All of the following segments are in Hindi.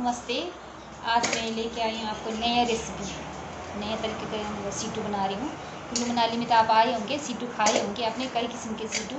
नमस्ते। आज मैं लेके आई हूँ आपको नया रेसिपी नए तरीके का सीटू बना रही हूँ। कुल्लू मनाली में तो आप आए होंगे, सीटू खाए होंगे आपने, कई किस्म के सीटू।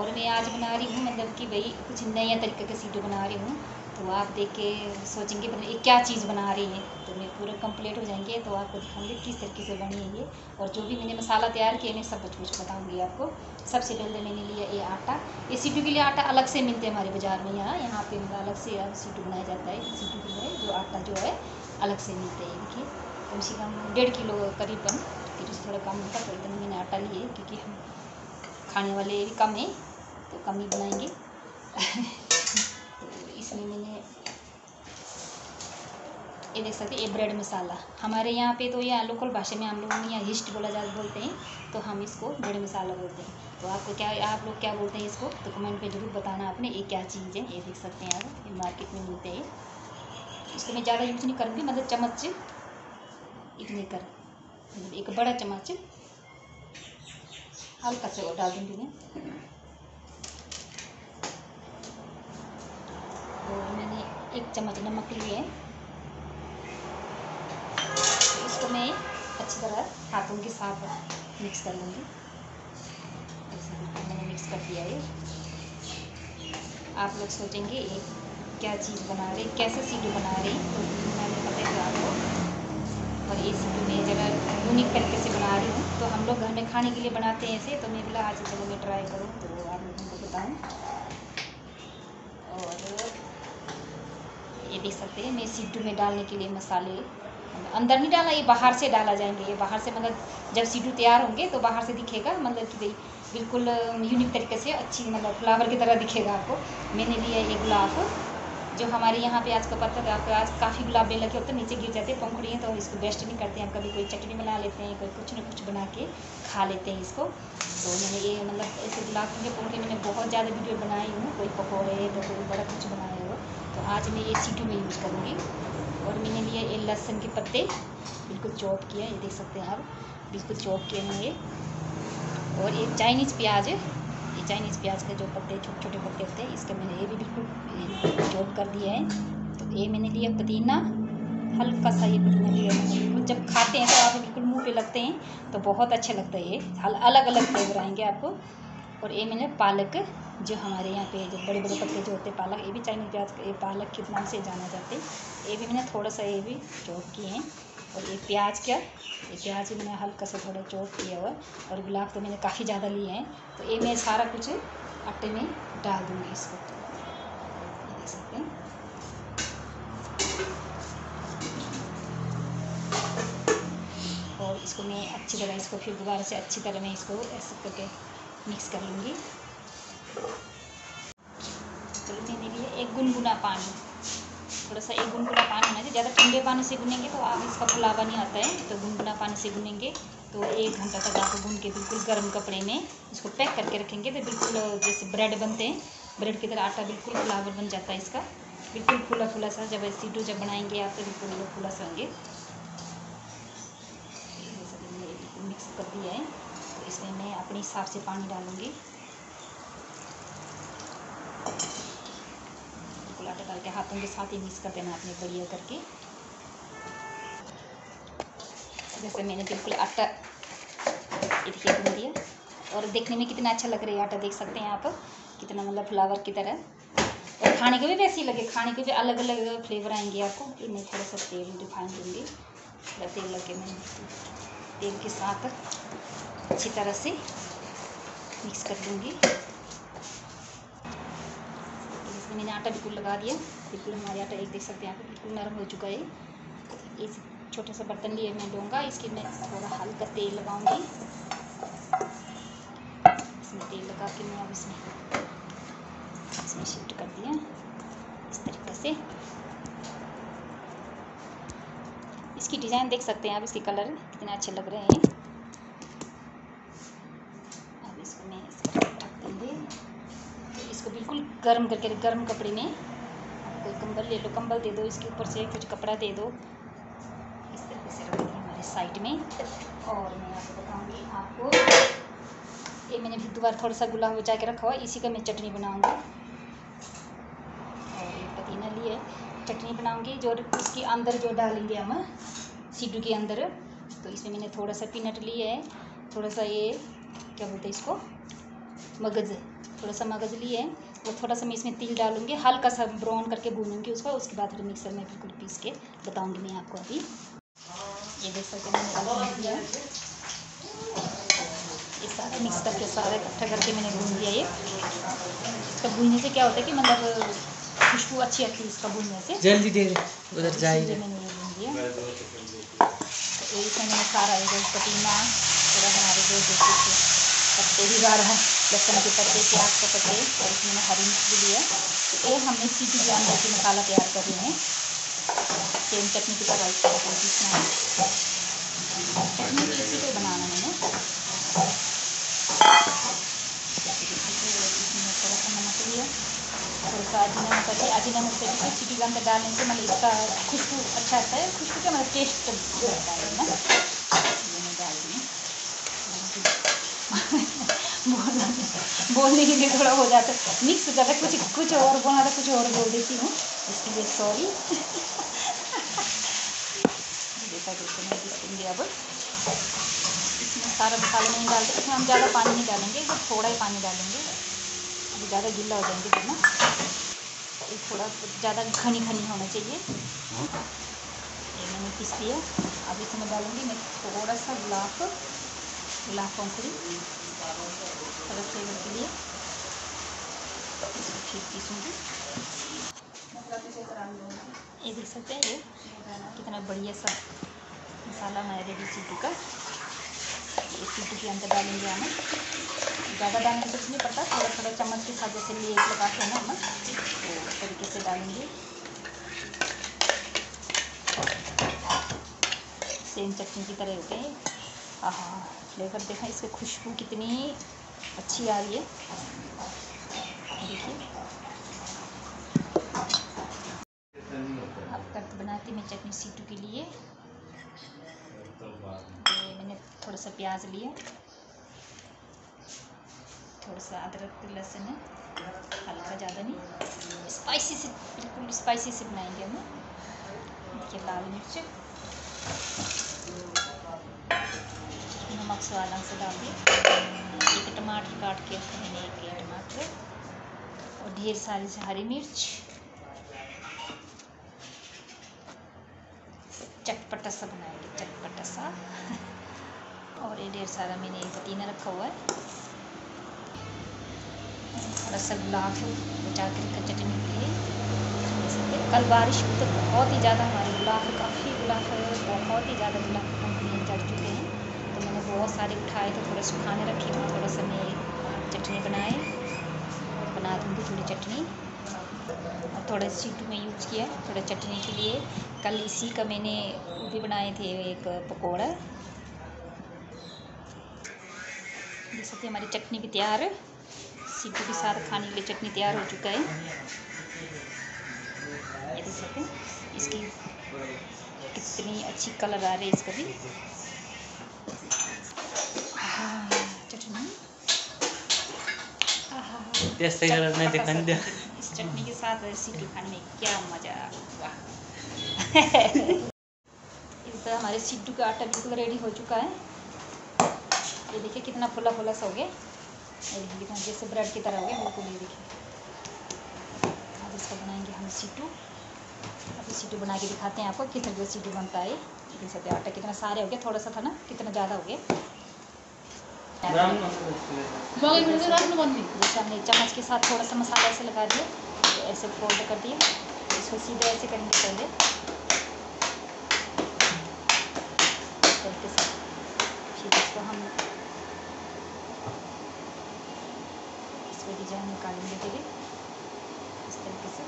और मैं आज बना रही हूँ मतलब कि भाई कुछ नया तरीके का सीटू बना रही हूँ। तो आप देख के सोचेंगे मतलब ये क्या चीज़ बना रही है। मैं पूरा कंप्लीट हो जाएँगे तो आपको दिखाऊँगी किस तरीके से बनी है ये। और जो भी मैंने मसाला तैयार किया, मैं सब कुछ कुछ बताऊँगी आपको। सबसे पहले मैंने लिया ये आटा। ये सीटू के लिए आटा अलग से मिलते हैं हमारे बाज़ार में यहाँ। यहाँ पे अलग से सीटू बनाया जाता है, सीटू के लिए जो आटा जो है, अलग से मिलते हैं। देखिए कम से कम डेढ़ किलो करीबन फिर उससे थोड़ा कम होता तो इतना मैंने आटा लिए, क्योंकि हम खाने वाले भी कम हैं तो कम ही बनाएँगे। तो इसमें मैंने ये देख सकते ये ब्रेड मसाला हमारे यहाँ पे तो यहाँ लोकल भाषा में हम लोग यहाँ हिस्ट बोला जा बोलते हैं तो हम इसको ब्रेड मसाला बोलते हैं। तो आपको क्या, आप लोग क्या बोलते हैं इसको तो कमेंट पे ज़रूर बताना आपने, ये क्या चीज़ है, ये देख सकते हैं आप, ये मार्केट में मिलते हैं। इसको मैं ज़्यादा यूज़ नहीं करूँगी मतलब चम्मच इतने कर मतलब एक बड़ा चम्मच हल्का से डाल दूँगी मैं। और मैंने एक चम्मच नमक लिए है इसको मैं अच्छी तरह हाथों के साथ मिक्स कर लूँगी। मैंने मिक्स कर दिया है। आप लोग सोचेंगे, ये क्या चीज़ बना रहे, कैसे सीटू बना रही तो मैंने बताया आपको। और ये सीटू मैं जगह यूनिक तरीके से बना रही हूँ। तो हम लोग घर में खाने के लिए बनाते हैं ऐसे तो मैं बोला, आज चलो मैं ट्राई करूँ। तो आप लोगों को बताऊँ। और ये देख सकते हैं, मैं सीटू में डालने के लिए मसाले अंदर नहीं डाला, ये बाहर से डाला जाएँगे, ये बाहर से मतलब जब सीटू तैयार होंगे तो बाहर से दिखेगा मतलब कि भाई बिल्कुल यूनिक तरीके से अच्छी मतलब फ्लावर की तरह दिखेगा आपको। मैंने लिया ये गुलाब, जो हमारे यहाँ पे आज का पत्ता है आपको आज काफ़ी गुलाब बेल लगे होते हैं, नीचे गिर जाते हैं पंखुड़ियाँ तो इसको बेस्ट नहीं करते हैं। कभी कोई चटनी बना लेते हैं, कोई कुछ ना कुछ बना के खा लेते हैं इसको। तो मैंने ये मतलब ऐसे गुलाब के पंखुड़ी मैंने बहुत ज़्यादा वीडियो बनाई हूँ, कोई पकौड़े तो कोई बड़ा कुछ बनाया हो तो आज मैं ये सीटू में यूज़ करूँगी। लहसुन के पत्ते। बिल्कुल चॉप किया ये देख सकते हैं आप। बिल्कुल चॉप किए हैं ये। और ये चाइनीज़ प्याज ये चाइनीज़ प्याज के जो पत्ते छोटे छोटे पत्ते होते हैं, इसका मैंने ये भी बिल्कुल चॉप कर दिया है। तो ये मैंने लिया पुदीना। हल्का सा ये पुदीना लिया जब खाते हैं तो आप बिल्कुल मुँह पे लगते हैं तो बहुत अच्छे लगता है ये। अलग अलग फ्लेवर आएँगे आपको। और ये मैंने पालक जो हमारे यहाँ पे जो बड़े बड़े पत्ते जो होते हैं, पालक, ये भी चाइनीज़ प्याज ये पालक के नाम से जाना जाते ये भी मैंने थोड़ा सा ये भी चॉप किए हैं और ये प्याज क्या, ये प्याज भी मैंने हल्का सा थोड़ा चॉप किया हुआ और गुलाब तो मैंने काफ़ी ज़्यादा लिए हैं। तो ये मैं सारा कुछ आटे में डाल दूँगी इसको। और इसको मैं अच्छी तरह इसको फिर दोबारा से अच्छी तरह मैं इसको ऐसे करके मिक्स कर लूँगी। चलो मैंने लिए। एक गुनगुना पानी। थोड़ा सा एक गुनगुना पानी होना चाहिए। ज़्यादा ठंडे पानी से गुनेंगे तो आप इसका फुलावा नहीं आता है। तो गुनगुना पानी से गुनेंगे तो एक घंटा तक आप गुन के बिल्कुल गर्म कपड़े में इसको पैक करके रखेंगे। तो बिल्कुल जैसे ब्रेड बनते हैं, ब्रेड की तरह आटा बिल्कुल फ्लावर बन जाता है इसका। बिल्कुल फूला फूला सा, जब सीटू जब बनाएँगे आप तो बिल्कुल फूला सा होंगे। मिक्स कर दिया है। तो इसमें मैं अपने हिसाब से पानी डालूँगी बिल्कुल आटा डाल के हाथों के साथ ही मिक्स कर देना आपने बढ़िया करके। जैसे मैंने बिल्कुल आटा देखिए बन दिया और देखने में कितना अच्छा लग रहा है आटा, देख सकते हैं आप, कितना मतलब फ्लावर की तरह। और खाने के भी वैसे ही लगे, खाने के भी अलग अलग फ्लेवर आएँगे आपको। मैं थोड़ा सा तेल रिफाइन दूँगी। थोड़ा तेल लगे मैं तेल के साथ अच्छी तरह से मिक्स कर दूँगी। मैंने आटा बिल्कुल लगा दिया। बिल्कुल हमारे आटा, एक देख सकते हैं आप, बिल्कुल नरम हो चुका है। इस छोटा सा बर्तन लिए मैं लूँगा। इसके मैं थोड़ा हल्का तेल लगाऊँगी। इसमें तेल लगा के मैं अब इसमें इसमें शिफ्ट कर दिया। इस तरीके से। इसकी डिज़ाइन देख सकते हैं आप, इसके कलर कितने अच्छे लग रहे हैं अब इसको मैं इसको ढक देंगे तो इसको बिल्कुल गर्म करके, गर्म कपड़े में। कोई कंबल ले लो, कंबल दे दो, इसके ऊपर से कुछ कपड़ा दे दो। इस तरीके से रख दिया हमारे साइड में। और मैं आपको बताऊँगी, आपको ये मैंने फिर दोबारा थोड़ा सा गुलाब बचा के रखा हुआ इसी का मैं चटनी बनाऊँगी। और ये पुदीना लिए चटनी बनाऊँगी, जो उसके अंदर जो डालेंगे हम, सीटू के अंदर। तो इसमें मैंने थोड़ा सा पीनट लिया है थोड़ा सा ये, क्या बोलते हैं इसको, मगज़ थोड़ा सा मगज़ लिया है। और थोड़ा सा मैं इसमें तिल डालूँगी हल्का सा ब्राउन करके भूनूँगी उसको उसके बाद फिर मिक्सर में बिल्कुल पीस के बताऊँगी मैं आपको अभी। ये देख सकते हैं मैंने दिया। ये सारा मिक्स करके सारा इकट्ठा करके मैंने भून दिया ये। इसका भूनने से क्या होता है कि मतलब खुशबू अच्छी आती है इसका भूनने से। जल्दी दे दे उधर जाइए मैंने ये भून दिया। तो इसमें मैंने सारा ये पतीना थोड़ा हमारे जो पत्ते भी डाल हैं। लहसुन के पत्ते प्याज के पत्ते और इसमें मैंने हरी मिर्च भी लिया तो ये हमने सीटी के अंदर की मसाला तैयार कर रहे हैं। सेम चटनी की तरह इसको पीसना चटनी भी इसी पे बनाना है इसमें थोड़ा थोड़ा सा अजी नमक करके नमक सीटी के डालने से मतलब इसका खुशबू अच्छा आता है। खुशबू क्या मतलब टेस्ट रहता है ना ये मैं डाल दी बोलना बोलने के लिए थोड़ा हो जाता है। मिक्स हो जाता है, कुछ कुछ और बोलना था कुछ और बोल देती हूँ। इसके लिए सॉरी देखा देखते मैं पीसेंगे अब इसमें सारा मसाला नहीं डालते, इसमें हम ज़्यादा पानी नहीं डालेंगे बस थोड़ा ही पानी डालेंगे। अभी ज़्यादा गीला हो जाएँगे फिर ना, ये थोड़ा ज़्यादा घनी घनी होना चाहिए। ये मैंने पीस दिया अब इसमें डालूँगी मैं थोड़ा सा गुलाब। गुलाब पंखुड़ी। थोड़ा फ्लेवर के लिए। ये देख सकते हैं ये कितना बढ़िया सा मसाला हमारा रेडी सीटू का। ये सीटू के अंदर डालेंगे हम। ज़्यादा डालने की कुछ नहीं पड़ता। थोड़ा थोड़ा चम्मच के साथ जैसे लिए लगाते हैं ना हम। तो इस तरीके से डालेंगे। सेम चटनी की तरह होते हैं हाँ फ्लेवर देखा, इसकी खुशबू कितनी अच्छी आ रही है। देखिए। अब कट बनाती मैं चटनी सीटू के लिए। मैंने थोड़ा सा प्याज लिया। थोड़ा सा अदरक, लहसुन है। हल्का, ज़्यादा नहीं। स्पाइसी से, बिल्कुल स्पाइसी से बनाएँगे हम। देखिए, लाल मिर्च। नमक स्वाद से डाल एक टमाटर काट के रखे मैंने एक टमाटर और ढेर सारी से हरी मिर्च चटपटा सा बनाएँगे चटपटा सा और ये ढेर सारा मैंने पुदीना रखा हुआ है थोड़ा सा गुलाब बचा कर रखा चटनी के लिए कल बारिश तो बहुत ही ज़्यादा हमारे गुलाब काफ़ी गुलाब बहुत ही ज़्यादा गुलाब कंपनी चढ़ चुके हैं। बहुत सारे उठाए तो थोड़े सुखाने रखे थे थोड़ा सा मैं चटनी बनाए और बना दूँगी थोड़ी चटनी। और थोड़े सीटू में यूज़ किया, थोड़ा चटनी के लिए। कल इसी का मैंने वो भी बनाए थे एक पकौड़ा। देख सकते हमारी चटनी भी तैयार है सीटू के साथ खाने के लिए चटनी तैयार हो चुका है। ये देख सकते हैं, इसकी कितनी अच्छी कलर आ रही है इसका भी हाँ, चटनी आहा टेस्ट कलर नहीं दिखा नहीं दिया इस चटनी के साथ सीटू खाने में क्या मज़ा वाह इस तरह हमारे सीटू का आटा बिल्कुल रेडी हो चुका है ये देखिए कितना फुला फुला सा हो गया ये देखिए कितना जैसे ब्रेड की तरह हो गया बिल्कुल ये देखिए अब इसका बनाएँगे हम सीटू अब सीटू बना के दिखाते हैं आपको किस तरह का सीटू बनता है देख सकते आटा कितना सारे हो गया थोड़ा सा था ना कितना ज़्यादा हो गया चम्मच के साथ थोड़ा सा मसाला ऐसे लगा दिया, ऐसे फोल्ड कर दिया, इसको सीधे ऐसे करेंगे पहले इस तरीके से फिर इसको हम इसमें डिज़ाइन निकालेंगे फिर इस तरीके से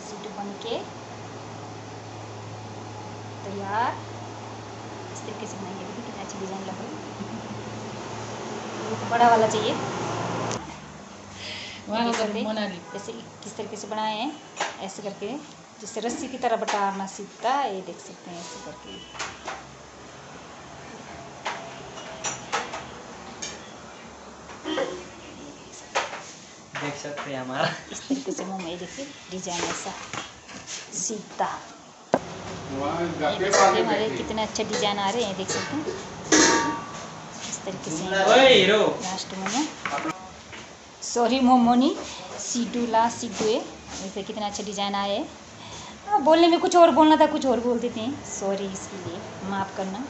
सीट बन के तैयार। इस तरीके से बनाएँगे देखिए कितना अच्छी डिज़ाइन लग रही है। बड़ा वाला चाहिए। जैसे किस तरीके से बनाए हैं ऐसे करके जैसे रस्सी की तरह बटारना सीखता है ये देख सकते हैं ऐसे करके। देख सकते हैं हमारा इस तरीके से मुँह में देखिए डिज़ाइन ऐसा सीता हमारे कितने अच्छे डिज़ाइन आ रहे हैं देख सकते हैं इस तरीके से लास्ट में सॉरी मोमोनी सीडूला सीडुए ऐसे कितने अच्छे डिज़ाइन आए हैं हाँ, बोलने में कुछ और बोलना था कुछ और बोल देते हैं सॉरी इसके लिए माफ़ करना